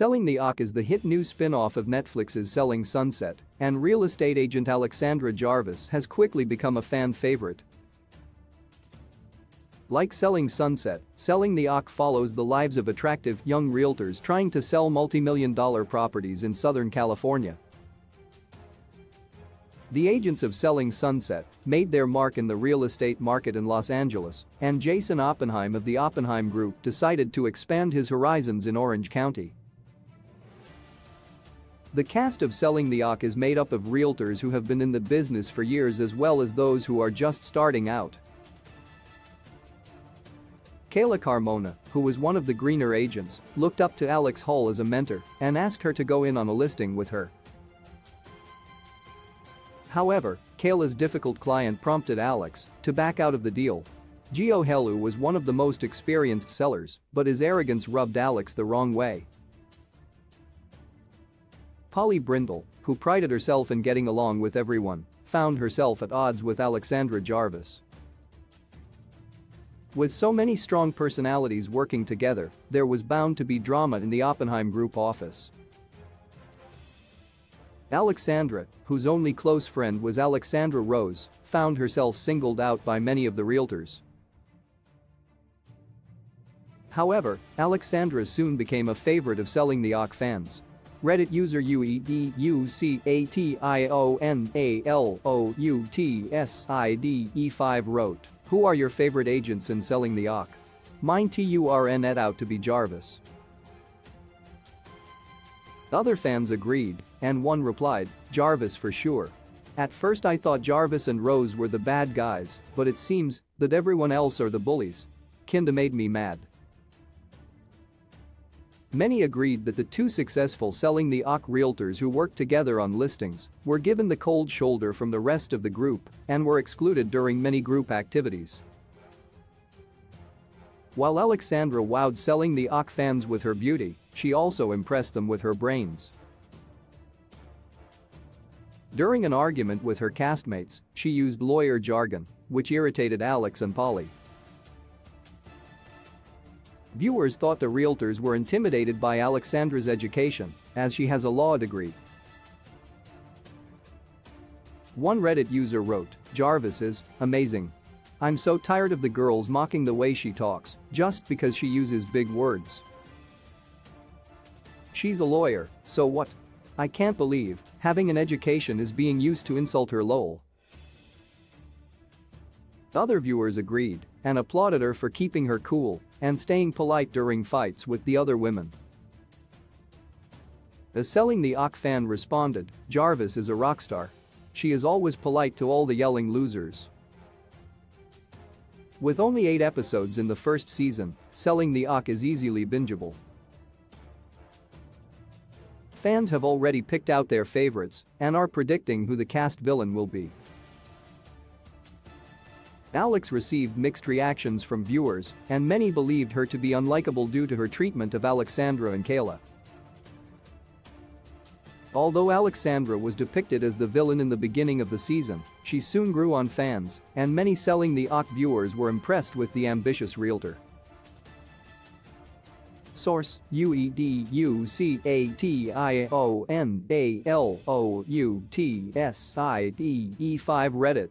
Selling the OC is the hit new spin-off of Netflix's Selling Sunset, and real estate agent Alexandra Jarvis has quickly become a fan favorite. Like Selling Sunset, Selling the OC follows the lives of attractive young realtors trying to sell multi-million dollar properties in Southern California. The agents of Selling Sunset made their mark in the real estate market in Los Angeles, and Jason Oppenheim of the Oppenheim Group decided to expand his horizons in Orange County. The cast of Selling the OC is made up of realtors who have been in the business for years as well as those who are just starting out. Kayla Cardona, who was one of the greener agents, looked up to Alex Hall as a mentor and asked her to go in on a listing with her. However, Kayla's difficult client prompted Alex to back out of the deal. Gio Helu was one of the most experienced sellers, but his arrogance rubbed Alex the wrong way. Polly Brindle, who prided herself in getting along with everyone, found herself at odds with Alexandra Jarvis. With so many strong personalities working together, there was bound to be drama in the Oppenheim Group office. Alexandra, whose only close friend was Alexandra Rose, found herself singled out by many of the realtors. However, Alexandra soon became a favorite of selling the OC fans. Reddit user UEDUCATIONALOUTSIDE5 wrote, Who are your favorite agents in selling the OC? Mine TURN it out to be Jarvis. Other fans agreed, and one replied, Jarvis for sure. At first I thought Jarvis and Rose were the bad guys, but it seems that everyone else are the bullies. Kinda made me mad. Many agreed that the two successful selling the OC realtors who worked together on listings were given the cold shoulder from the rest of the group and were excluded during many group activities. While Alexandra wowed selling the OC fans with her beauty, she also impressed them with her brains. During an argument with her castmates, she used lawyer jargon, which irritated Alex and Polly. Viewers thought the realtors were intimidated by Alexandra's education, as she has a law degree. One Reddit user wrote, Jarvis is amazing. I'm so tired of the girls mocking the way she talks, just because she uses big words. She's a lawyer, so what? I can't believe having an education is being used to insult her lol. Other viewers agreed and applauded her for keeping her cool and staying polite during fights with the other women. As Selling the OC fan responded, Jarvis is a rock star. She is always polite to all the yelling losers. With only 8 episodes in the first season, Selling the OC is easily bingeable. Fans have already picked out their favorites and are predicting who the cast villain will be. Alex received mixed reactions from viewers, and many believed her to be unlikable due to her treatment of Alexandra and Kayla. Although Alexandra was depicted as the villain in the beginning of the season, she soon grew on fans, and many selling the OC viewers were impressed with the ambitious realtor. Source UEDUCATIONALOUTSIDE5 Reddit